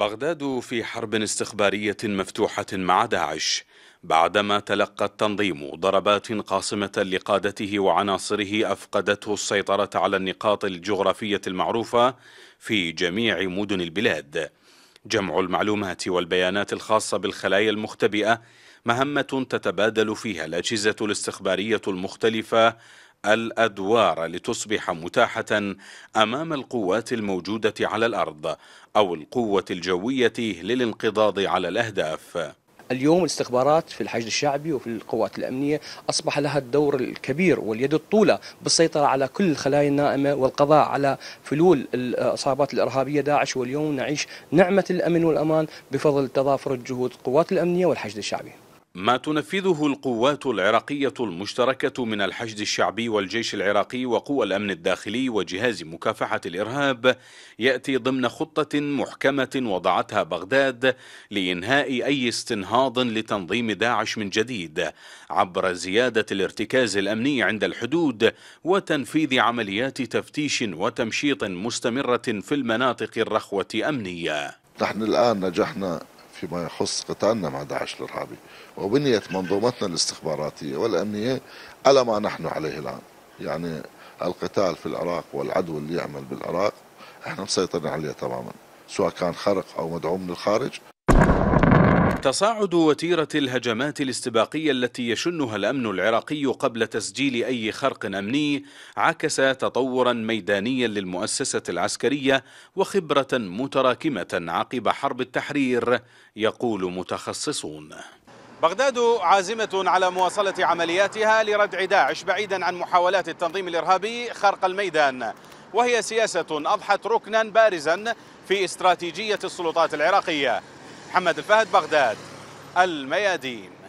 بغداد في حرب استخبارية مفتوحة مع داعش بعدما تلقى التنظيم ضربات قاصمة لقادته وعناصره أفقدته السيطرة على النقاط الجغرافية المعروفة في جميع مدن البلاد. جمع المعلومات والبيانات الخاصة بالخلايا المختبئة مهمة تتبادل فيها الأجهزة الاستخبارية المختلفة الأدوار لتصبح متاحة أمام القوات الموجودة على الأرض أو القوة الجوية للانقضاض على الأهداف. اليوم الاستخبارات في الحشد الشعبي وفي القوات الأمنية أصبح لها الدور الكبير واليد الطولة بالسيطرة على كل الخلايا النائمة والقضاء على فلول الإصابات الإرهابية. داعش واليوم نعيش نعمة الأمن والأمان بفضل تضافر الجهود القوات الأمنية والحشد الشعبي. ما تنفذه القوات العراقية المشتركة من الحشد الشعبي والجيش العراقي وقوى الأمن الداخلي وجهاز مكافحة الإرهاب يأتي ضمن خطة محكمة وضعتها بغداد لإنهاء أي استنهاض لتنظيم داعش من جديد. عبر زيادة الارتكاز الأمني عند الحدود وتنفيذ عمليات تفتيش وتمشيط مستمرة في المناطق الرخوة أمنية. نحن الآن نجحنا فيما يخص قتالنا مع داعش الإرهابي وبنيت منظومتنا الاستخباراتية والأمنية على ما نحن عليه الآن. يعني القتال في العراق والعدو اللي يعمل بالعراق إحنا مسيطرين عليه تماما سواء كان خرق أو مدعوم من الخارج تصاعد وتيرة الهجمات الاستباقية التي يشنها الأمن العراقي قبل تسجيل أي خرق أمني عكس تطورا ميدانيا للمؤسسة العسكرية وخبرة متراكمة عقب حرب التحرير يقول متخصصون. بغداد عازمة على مواصلة عملياتها لردع داعش بعيدا عن محاولات التنظيم الإرهابي خرق الميدان. وهي سياسة أضحت ركنا بارزا في استراتيجية السلطات العراقية. محمد الفهد بغداد الميادين.